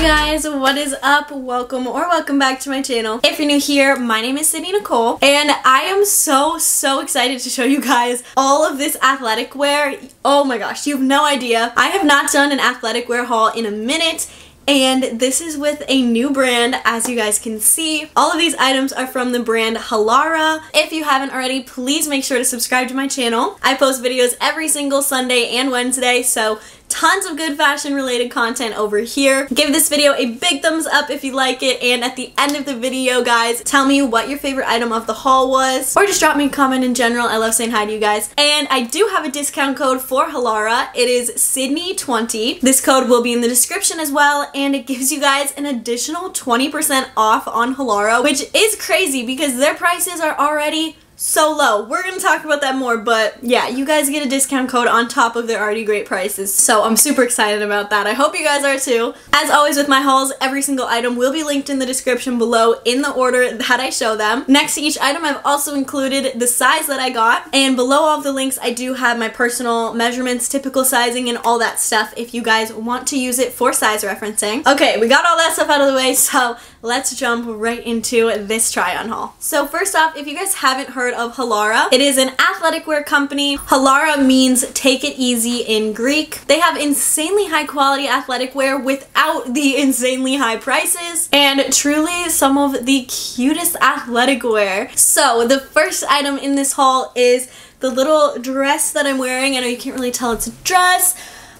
Guys, what is up? Welcome or welcome back to my channel. If you're new here, my name is Sydney Nicole and I am so, so excited to show you guys all of this athletic wear. Oh my gosh, you have no idea. I have not done an athletic wear haul in a minute and this is with a new brand as you guys can see. All of these items are from the brand Halara. If you haven't already, please make sure to subscribe to my channel. I post videos every single Sunday and Wednesday, so tons of good fashion related content over here. Give this video a big thumbs up if you like it and at the end of the video guys tell me what your favorite item of the haul was or just drop me a comment in general. I love saying hi to you guys. And I do have a discount code for Halara. It is Sydney20. This code will be in the description as well and it gives you guys an additional 20% off on Halara which is crazy because their prices are already so low. We're gonna talk about that more, but yeah, you guys get a discount code on top of their already great prices. So I'm super excited about that. I hope you guys are too. As always with my hauls, every single item will be linked in the description below in the order that I show them. Next to each item, I've also included the size that I got, and below all of the links, I do have my personal measurements, typical sizing, and all that stuff if you guys want to use it for size referencing. Okay, we got all that stuff out of the way, so let's jump right into this try on haul. So first off, if you guys haven't heard of Halara. It is an athletic wear company. Halara means take it easy in Greek. They have insanely high quality athletic wear without the insanely high prices and truly some of the cutest athletic wear. So the first item in this haul is the little dress that I'm wearing. I know you can't really tell it's a dress,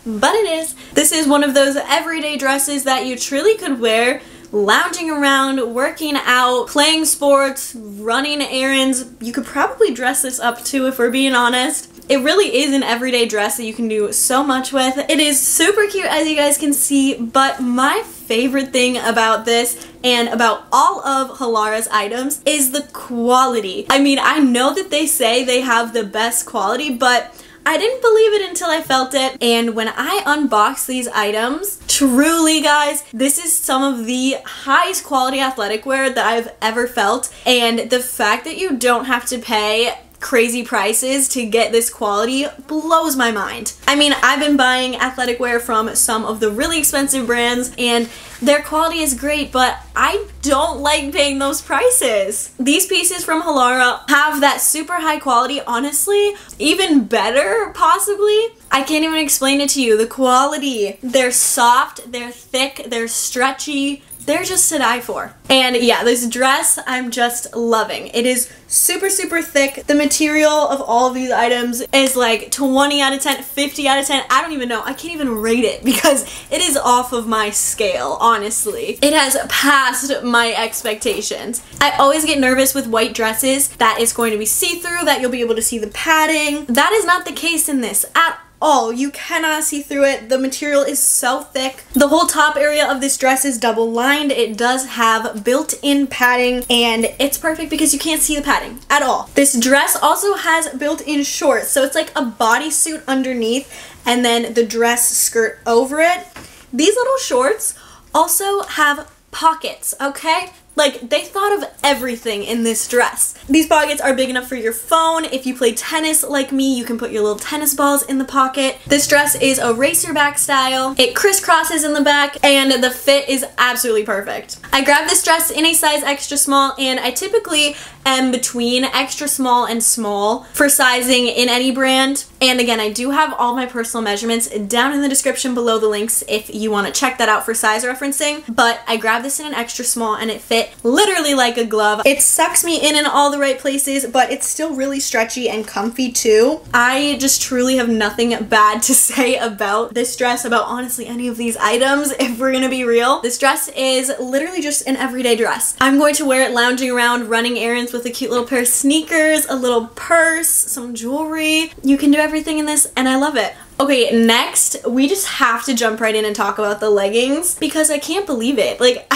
but it is. This is one of those everyday dresses that you truly could wear lounging around, working out, playing sports, running errands. You could probably dress this up too if we're being honest. It really is an everyday dress that you can do so much with. It is super cute as you guys can see, but my favorite thing about this and about all of Halara's items is the quality. I mean, I know that they say they have the best quality, but I didn't believe it until I felt it. And when I unbox these items, truly guys, this is some of the highest quality athletic wear that I've ever felt. And the fact that you don't have to pay crazy prices to get this quality blows my mind. I mean, I've been buying athletic wear from some of the really expensive brands and their quality is great, but I don't like paying those prices. These pieces from Halara have that super high quality, honestly, even better possibly. I can't even explain it to you. The quality, they're soft, they're thick, they're stretchy, they're just to die for. And yeah, this dress I'm just loving. It is super, super thick. The material of all of these items is like 20 out of 10, 50 out of 10. I don't even know. I can't even rate it because it is off of my scale, honestly. It has passed my expectations. I always get nervous with white dresses that it's going to be see-through, that you'll be able to see the padding. That is not the case in this at all. You cannot see through it. The material is so thick. The whole top area of this dress is double lined. It does have built-in padding and it's perfect because you can't see the padding at all. This dress also has built-in shorts. So it's like a bodysuit underneath and then the dress skirt over it. These little shorts also have pockets, okay? Like, they thought of everything in this dress. These pockets are big enough for your phone. If you play tennis like me, you can put your little tennis balls in the pocket. This dress is a racer back style. It crisscrosses in the back, and the fit is absolutely perfect. I grabbed this dress in a size extra small, and I typically am between extra small and small for sizing in any brand. And again, I do have all my personal measurements down in the description below the links if you want to check that out for size referencing. But I grabbed this in an extra small and it fit literally like a glove. It sucks me in in all the right places, but it's still really stretchy and comfy too. I just truly have nothing bad to say about this dress, about honestly any of these items, if we're gonna be real. This dress is literally just an everyday dress. I'm going to wear it lounging around, running errands with a cute little pair of sneakers, a little purse, some jewelry. You can do everything in this and I love it. Okay, next, we just have to jump right in and talk about the leggings because I can't believe it. Like,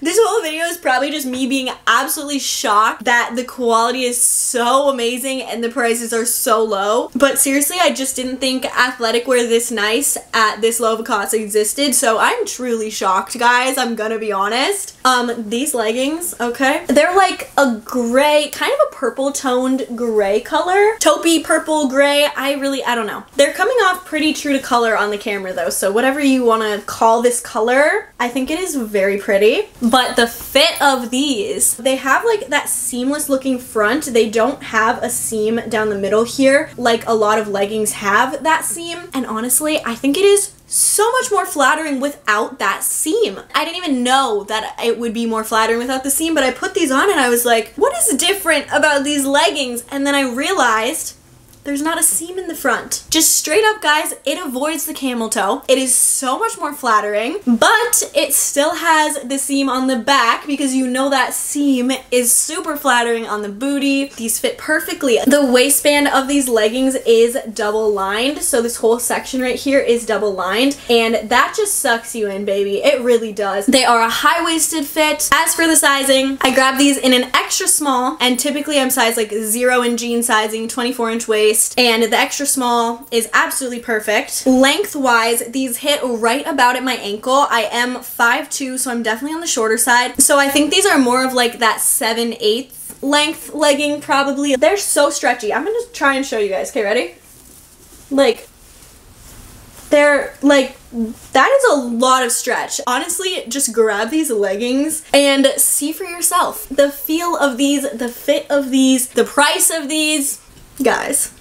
this whole video is probably just me being absolutely shocked that the quality is so amazing and the prices are so low. But seriously, I just didn't think athletic wear this nice at this low of a cost existed. So I'm truly shocked, guys. I'm gonna be honest. Um, these leggings, okay, they're like a gray, kind of a purple toned gray color. Taupey purple gray. I really, I don't know. They're coming off pretty true to color on the camera though. So whatever you want to call this color, I think it is very pretty. But the fit of these, they have like that seamless looking front. They don't have a seam down the middle here like a lot of leggings have that seam. And honestly, I think it is so much more flattering without that seam. I didn't even know that it would be more flattering without the seam, but I put these on and I was like, what is different about these leggings? And then I realized there's not a seam in the front. Just straight up, guys, it avoids the camel toe. It is so much more flattering, but it still has the seam on the back because you know that seam is super flattering on the booty. These fit perfectly. The waistband of these leggings is double lined, so this whole section right here is double lined, and that just sucks you in, baby. It really does. They are a high-waisted fit. As for the sizing, I grabbed these in an extra small, and typically I'm size like zero in jean sizing, 24 inch waist, waist and the extra small is absolutely perfect. Lengthwise, these hit right about at my ankle. I am 5'2", so I'm definitely on the shorter side. So I think these are more of like that 7 8 length legging probably. They're so stretchy. I'm gonna try and show you guys. Okay, ready? Like, they're like that is a lot of stretch. Honestly, just grab these leggings and see for yourself. The feel of these, the fit of these, the price of these. Guys,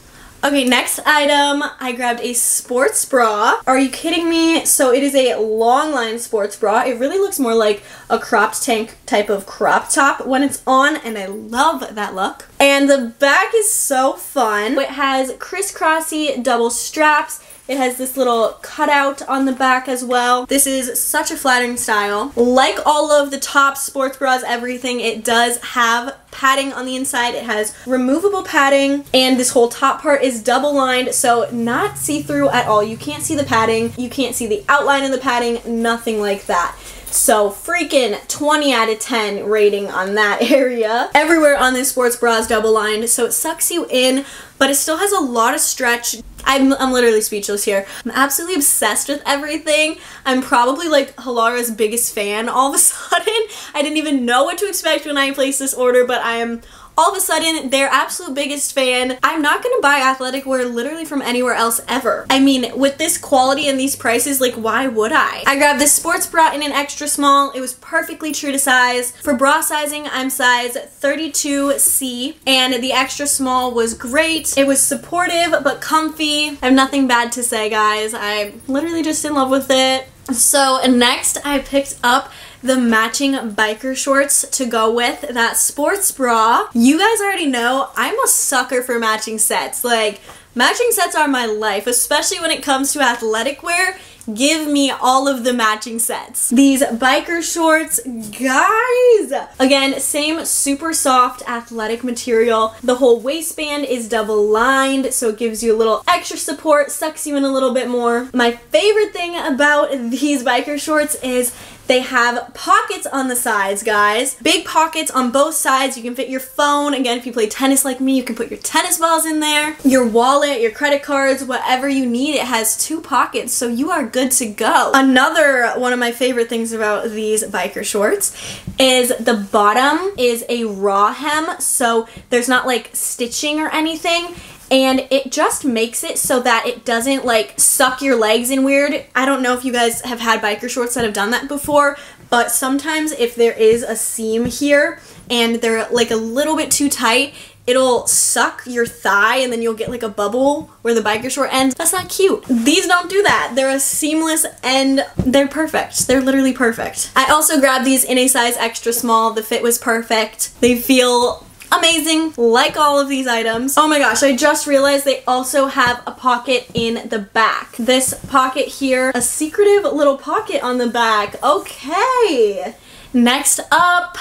Okay, next item, I grabbed a sports bra. Are you kidding me? So it is a long line sports bra. It really looks more like a cropped tank type of crop top when it's on, and I love that look. And the back is so fun. It has crisscrossy double straps. It has this little cutout on the back as well. This is such a flattering style. Like all of the top sports bras, everything, it does have padding on the inside. It has removable padding and this whole top part is double lined so not see-through at all. You can't see the padding, you can't see the outline of the padding, nothing like that. So freaking 20 out of 10 rating on that area. Everywhere on this sports bra is double lined so it sucks you in but it still has a lot of stretch. I'm, I'm literally speechless here. I'm absolutely obsessed with everything. I'm probably like Halara's biggest fan all of a sudden. I didn't even know what to expect when I placed this order, but I am all of a sudden their absolute biggest fan. I'm not gonna buy athletic wear literally from anywhere else ever. I mean, with this quality and these prices, like why would I? I grabbed this sports bra in an extra small. It was perfectly true to size. For bra sizing, I'm size 32C and the extra small was great. It was supportive but comfy. I have nothing bad to say, guys. I'm literally just in love with it. So next I picked up the matching biker shorts to go with that sports bra. You guys already know I'm a sucker for matching sets. Like, matching sets are my life, especially when it comes to athletic wear. Give me all of the matching sets. These biker shorts, guys! Again, same super soft athletic material. The whole waistband is double lined, so it gives you a little extra support, sucks you in a little bit more. My favorite thing about these biker shorts is they have pockets on the sides, guys. Big pockets on both sides. You can fit your phone. Again, if you play tennis like me, you can put your tennis balls in there. Your wallet, your credit cards, whatever you need. It has two pockets, so you are good to go. Another one of my favorite things about these biker shorts is the bottom is a raw hem, so there's not like stitching or anything and it just makes it so that it doesn't like suck your legs in weird. I don't know if you guys have had biker shorts that have done that before, but sometimes if there is a seam here and they're like a little bit too tight, it'll suck your thigh and then you'll get like a bubble where the biker short ends. That's not cute. These don't do that. They're a seamless and they're perfect. They're literally perfect. I also grabbed these in a size extra small. The fit was perfect. They feel amazing, like all of these items. Oh my gosh, I just realized they also have a pocket in the back. This pocket here, a secretive little pocket on the back. Okay. Next up,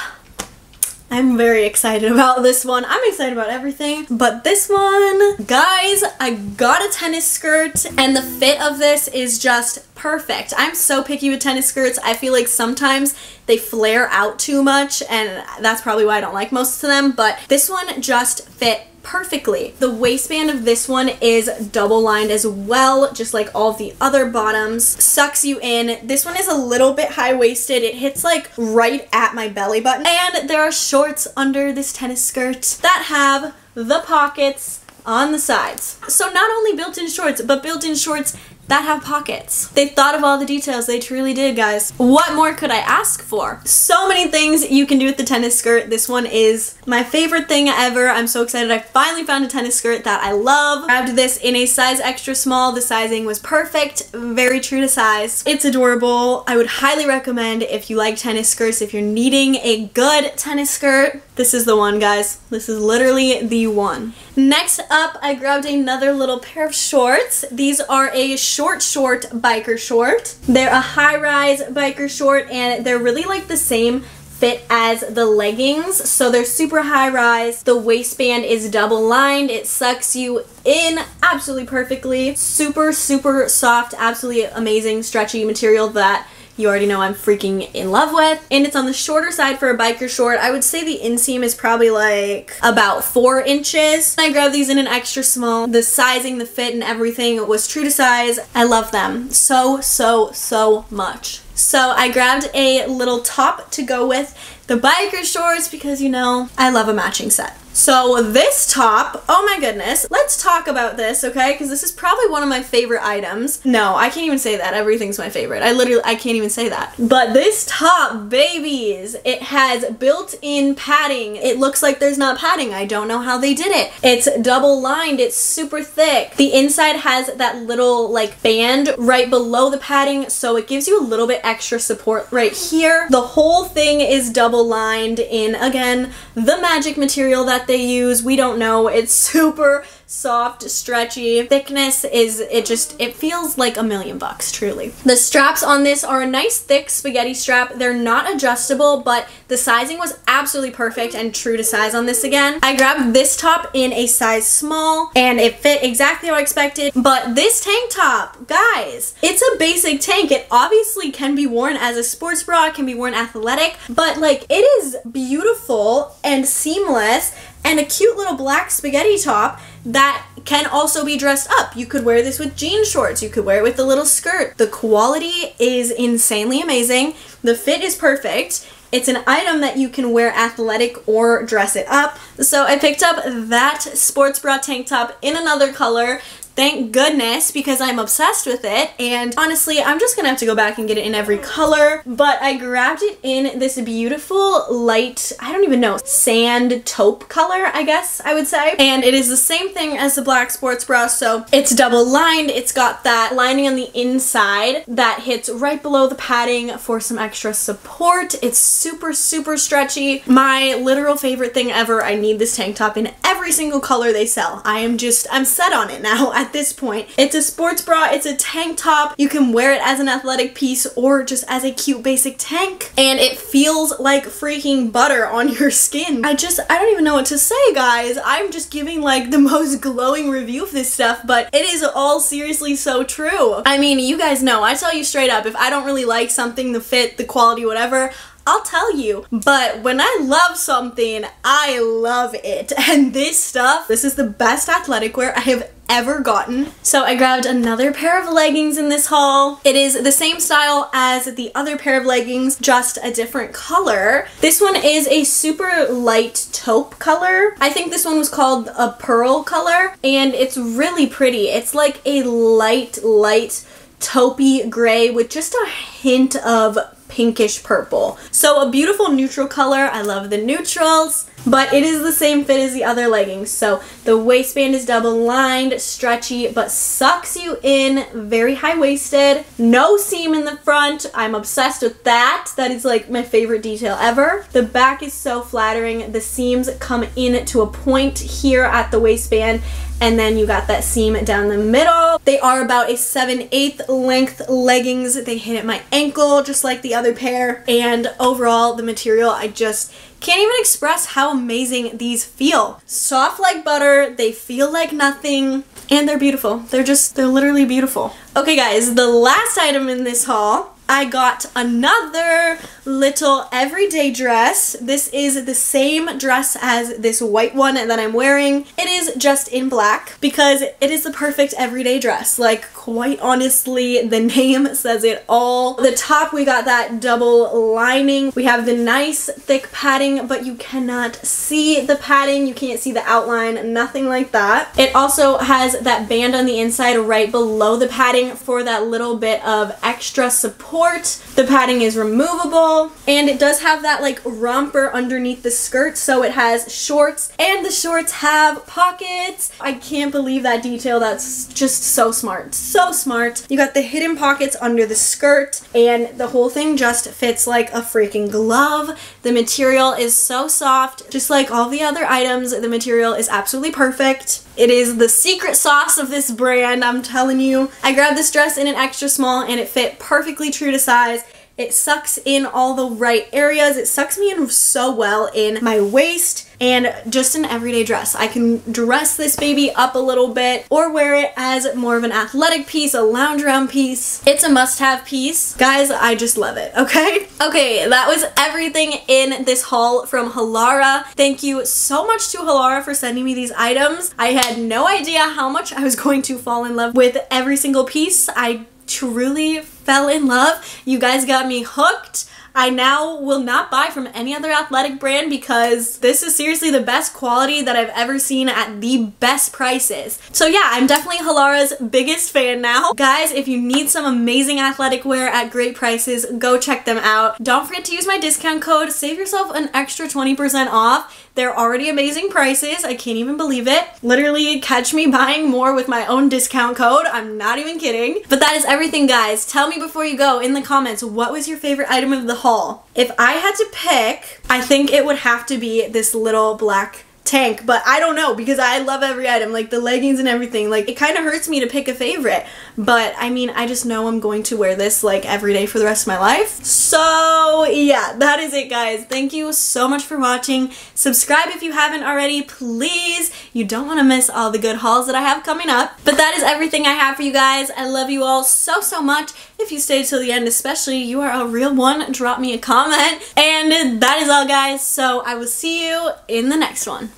I'm very excited about this one. I'm excited about everything, but this one, guys, I got a tennis skirt and the fit of this is just perfect. I'm so picky with tennis skirts. I feel like sometimes they flare out too much and that's probably why I don't like most of them, but this one just fit perfectly. The waistband of this one is double lined as well, just like all the other bottoms. Sucks you in. This one is a little bit high-waisted. It hits like right at my belly button. And there are shorts under this tennis skirt that have the pockets on the sides. So not only built-in shorts, but built-in shorts that have pockets. They thought of all the details. They truly did, guys. What more could I ask for? So many things you can do with the tennis skirt. This one is my favorite thing ever. I'm so excited. I finally found a tennis skirt that I love. Grabbed this in a size extra small. The sizing was perfect. Very true to size. It's adorable. I would highly recommend if you like tennis skirts, if you're needing a good tennis skirt, this is the one, guys. This is literally the one. Next up, I grabbed another little pair of shorts. These are a short, short biker short. They're a high-rise biker short, and they're really like the same fit as the leggings. So they're super high rise. The waistband is double lined. It sucks you in absolutely perfectly. Super, super soft, absolutely amazing stretchy material that you already know I'm freaking in love with. And it's on the shorter side for a biker short. I would say the inseam is probably like about four inches. I grabbed these in an extra small. The sizing, the fit, and everything was true to size. I love them so, so, so much. So I grabbed a little top to go with the biker shorts because you know, I love a matching set. So this top, oh my goodness, let's talk about this, okay? Because this is probably one of my favorite items. No, I can't even say that. Everything's my favorite. I literally, I can't even say that. But this top, babies, it has built-in padding. It looks like there's not padding. I don't know how they did it. It's double lined. It's super thick. The inside has that little like band right below the padding, so it gives you a little bit extra support right here. The whole thing is double lined in, again, the magic material that they use. We don't know. It's super soft, stretchy. Thickness is, it just, it feels like a million bucks, truly. The straps on this are a nice thick spaghetti strap. They're not adjustable, but the sizing was absolutely perfect and true to size on this again. I grabbed this top in a size small and it fit exactly how I expected, but this tank top, guys, it's a basic tank. It obviously can be worn as a sports bra, can be worn athletic, but like it is beautiful and seamless and a cute little black spaghetti top that can also be dressed up. You could wear this with jean shorts. You could wear it with a little skirt. The quality is insanely amazing. The fit is perfect. It's an item that you can wear athletic or dress it up. So I picked up that sports bra tank top in another color Thank goodness because I'm obsessed with it and honestly I'm just gonna have to go back and get it in every color but I grabbed it in this beautiful light I don't even know sand taupe color I guess I would say. And it is the same thing as the black sports bra so it's double lined it's got that lining on the inside that hits right below the padding for some extra support. It's super super stretchy. My literal favorite thing ever I need this tank top in every single color they sell. I am just I'm set on it now at this point. It's a sports bra, it's a tank top. You can wear it as an athletic piece or just as a cute basic tank. And it feels like freaking butter on your skin. I just, I don't even know what to say, guys. I'm just giving like the most glowing review of this stuff, but it is all seriously so true. I mean, you guys know, I tell you straight up, if I don't really like something, the fit, the quality, whatever, I'll tell you. But when I love something, I love it. And this stuff, this is the best athletic wear I have ever gotten. So I grabbed another pair of leggings in this haul. It is the same style as the other pair of leggings, just a different color. This one is a super light taupe color. I think this one was called a pearl color and it's really pretty. It's like a light, light taupey gray with just a hint of pinkish purple. So a beautiful neutral color. I love the neutrals, but it is the same fit as the other leggings. So the waistband is double lined, stretchy, but sucks you in, very high-waisted, no seam in the front. I'm obsessed with that. That is like my favorite detail ever. The back is so flattering. The seams come in to a point here at the waistband and then you got that seam down the middle. They are about a 7 8 length leggings. They hit at my ankle just like the other pair and overall the material I just Can't even express how amazing these feel. Soft like butter, they feel like nothing, and they're beautiful. They're just, they're literally beautiful. Okay guys, the last item in this haul I got another little everyday dress. This is the same dress as this white one that I'm wearing. It is just in black because it is the perfect everyday dress. Like quite honestly, the name says it all. The top we got that double lining. We have the nice thick padding but you cannot see the padding. You can't see the outline, nothing like that. It also has that band on the inside right below the padding for that little bit of extra support the padding is removable and it does have that like romper underneath the skirt so it has shorts and the shorts have pockets. I can't believe that detail. That's just so smart. So smart. You got the hidden pockets under the skirt and the whole thing just fits like a freaking glove. The material is so soft. Just like all the other items, the material is absolutely perfect. It is the secret sauce of this brand, I'm telling you. I grabbed this dress in an extra small and it fit perfectly true to size. It sucks in all the right areas. It sucks me in so well in my waist and just an everyday dress. I can dress this baby up a little bit or wear it as more of an athletic piece, a lounge around piece. It's a must-have piece. Guys, I just love it, okay? Okay, that was everything in this haul from Halara. Thank you so much to Halara for sending me these items. I had no idea how much I was going to fall in love with every single piece. I truly fell in love. You guys got me hooked. I now will not buy from any other athletic brand because this is seriously the best quality that I've ever seen at the best prices. So yeah, I'm definitely Halara's biggest fan now. Guys, if you need some amazing athletic wear at great prices, go check them out. Don't forget to use my discount code. Save yourself an extra 20% off. They're already amazing prices. I can't even believe it. Literally catch me buying more with my own discount code. I'm not even kidding. But that is everything guys. Tell me before you go in the comments what was your favorite item of the haul. If I had to pick, I think it would have to be this little black tank, but I don't know because I love every item, like the leggings and everything. Like it kind of hurts me to pick a favorite, but I mean, I just know I'm going to wear this like every day for the rest of my life. So yeah, that is it guys. Thank you so much for watching. Subscribe if you haven't already, please. You don't want to miss all the good hauls that I have coming up. But that is everything I have for you guys. I love you all so, so much. If you stayed till the end, especially, you are a real one. Drop me a comment. And that is all guys. So I will see you in the next one.